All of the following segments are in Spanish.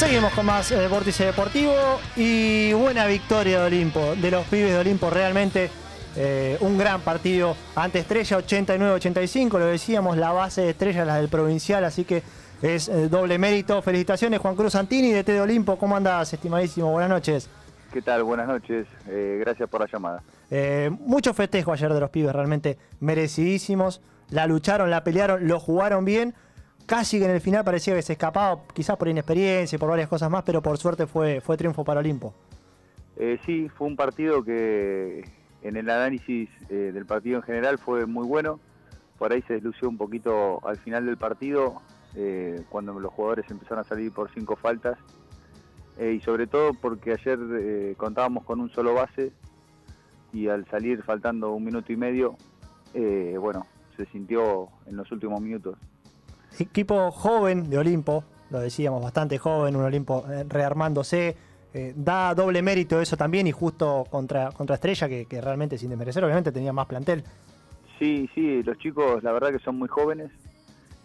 Seguimos con más eh, Vórtice Deportivo y buena victoria de Olimpo, de los pibes de Olimpo, realmente eh, un gran partido ante Estrella 89-85, lo decíamos, la base de Estrella la del provincial, así que es eh, doble mérito. Felicitaciones Juan Cruz Santini de T de Olimpo, ¿cómo andas estimadísimo? Buenas noches. ¿Qué tal? Buenas noches, gracias por la llamada. mucho festejo ayer de los pibes, realmente merecidísimos, la lucharon, la pelearon, lo jugaron bien casi que en el final parecía que se escapaba, quizás por inexperiencia y por varias cosas más, pero por suerte fue, fue triunfo para Olimpo. Eh, sí, fue un partido que en el análisis eh, del partido en general fue muy bueno. Por ahí se deslució un poquito al final del partido, eh, cuando los jugadores empezaron a salir por cinco faltas. y sobre todo porque ayer contábamos con un solo base y al salir faltando un minuto y medio, bueno, se sintió en los últimos minutos equipo joven de Olimpo, lo decíamos, bastante joven, un Olimpo eh, rearmándose. Eh, da doble mérito eso también y justo contra, contra Estrella, que, realmente sin desmerecer, obviamente tenía más plantel. Sí, sí, los chicos la verdad que son muy jóvenes,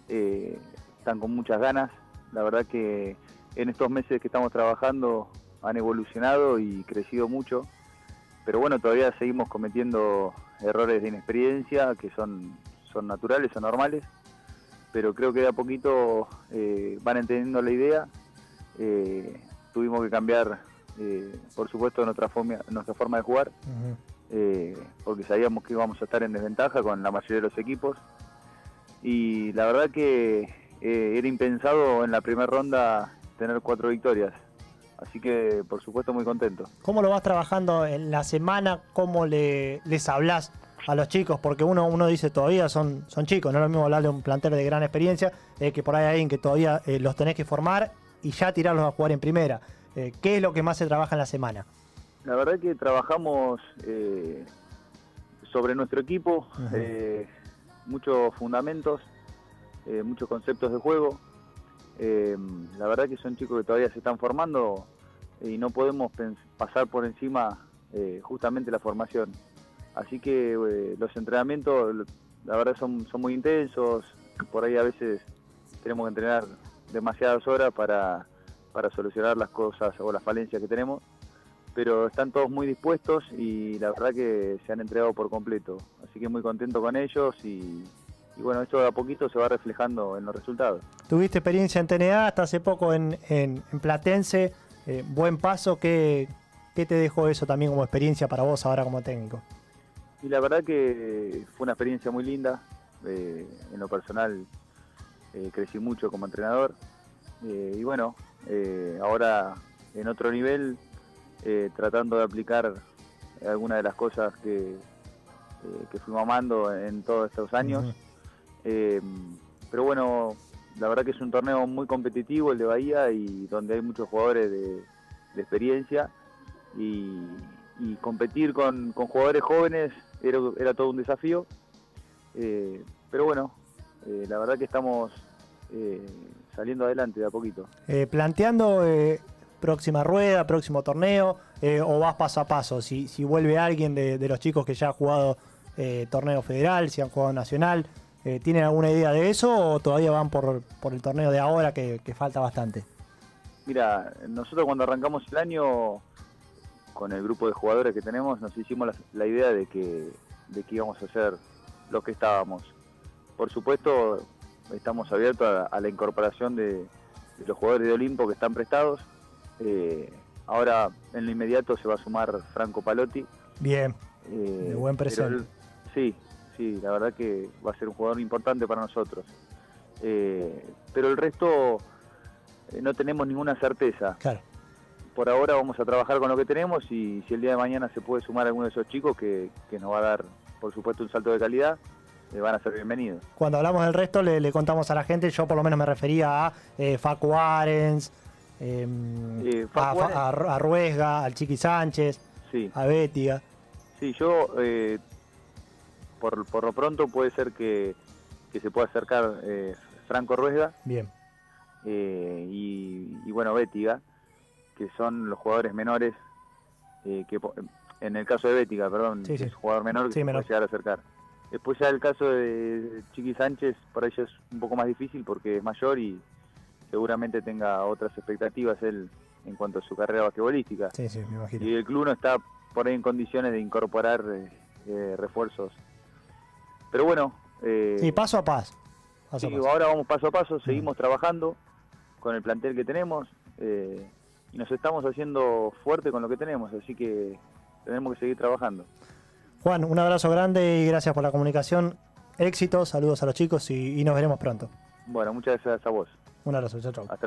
eh, están con muchas ganas. La verdad que en estos meses que estamos trabajando han evolucionado y crecido mucho. Pero bueno, todavía seguimos cometiendo errores de inexperiencia que son, son naturales, son normales pero creo que de a poquito eh, van entendiendo la idea. Eh, tuvimos que cambiar, eh, por supuesto, nuestra forma, nuestra forma de jugar, porque sabíamos que íbamos a estar en desventaja con la mayoría de los equipos. Y la verdad que era impensado en la primera ronda tener cuatro victorias. Así que, por supuesto, muy contento. ¿Cómo lo vas trabajando en la semana? ¿Cómo le, les hablas a los chicos, porque uno, uno dice todavía son, son chicos, no es lo mismo hablarle a un plantel de gran experiencia, eh, que por ahí hay alguien que todavía eh, los tenés que formar y ya tirarlos a jugar en primera. Eh, ¿Qué es lo que más se trabaja en la semana? La verdad que trabajamos sobre nuestro equipo, muchos fundamentos, muchos conceptos de juego. la verdad que son chicos que todavía se están formando y no podemos pasar por encima justamente la formación. Así que eh, los entrenamientos, la verdad, son, muy intensos. Por ahí a veces tenemos que entrenar demasiadas horas para, solucionar las cosas o las falencias que tenemos. Pero están todos muy dispuestos y la verdad que se han entregado por completo. Así que muy contento con ellos y, bueno, esto de a poquito se va reflejando en los resultados. Tuviste experiencia en TNA hasta hace poco en, Platense. Eh, buen paso. ¿Qué, ¿Qué te dejó eso también como experiencia para vos ahora como técnico? Y la verdad que fue una experiencia muy linda. Eh, en lo personal eh, crecí mucho como entrenador. Eh, y bueno, ahora en otro nivel, tratando de aplicar algunas de las cosas que, que fuimos amando en todos estos años. pero bueno, la verdad que es un torneo muy competitivo el de Bahía y donde hay muchos jugadores de, de experiencia. Y, y competir con, jugadores jóvenes era, era, todo un desafío. Eh, pero bueno, eh, la verdad que estamos eh, saliendo adelante de a poquito. planteando próxima rueda, próximo torneo, o vas paso a paso, si, si vuelve alguien de, los chicos que ya ha jugado torneo federal, si han jugado nacional, ¿tienen alguna idea de eso o todavía van por, por el torneo de ahora que, que falta bastante? Mira, nosotros cuando arrancamos el año con el grupo de jugadores que tenemos, nos hicimos la, idea de que, de que íbamos a ser los que estábamos. Por supuesto, estamos abiertos a, la incorporación de, los jugadores de Olimpo que están prestados. Eh, ahora, en lo inmediato, se va a sumar Franco Palotti. Bien, eh, de buen presente. sí, sí, la verdad que va a ser un jugador importante para nosotros. Eh, pero el resto no tenemos ninguna certeza. Claro por ahora vamos a trabajar con lo que tenemos y si el día de mañana se puede sumar alguno de esos chicos que, nos va a dar, por supuesto, un salto de calidad, le van a ser bienvenidos. Cuando hablamos del resto, le, contamos a la gente, yo por lo menos me refería a eh, Facu Arens, em, a, Ruesga, al Chiqui Sánchez, a Bétiga. Sí, yo, eh, por, por, lo pronto, puede ser que, se pueda acercar eh, Franco Ruesga. Bien. y, y, bueno, Bétiga que son los jugadores menores, eh, que en el caso de Bética, perdón, es un jugador menor que se puede llegar a acercar. Después ya el caso de Chiqui Sánchez, por ahí es un poco más difícil porque es mayor y, seguramente tenga otras expectativas él en cuanto a su carrera basquetbolística. Sí, sí, me imagino. Y el club no está por ahí en condiciones de incorporar eh, eh, refuerzos. Pero bueno. Eh, sí, paso a paso. sí, ahora vamos paso a paso, seguimos trabajando con el plantel que tenemos eh, y nos estamos haciendo fuerte con lo que tenemos, así que tenemos que seguir trabajando. Juan, un abrazo grande y gracias por la comunicación. Éxitos, saludos a los chicos y, y nos veremos pronto. Bueno, muchas gracias a vos. Un abrazo, chao, chao. Hasta luego.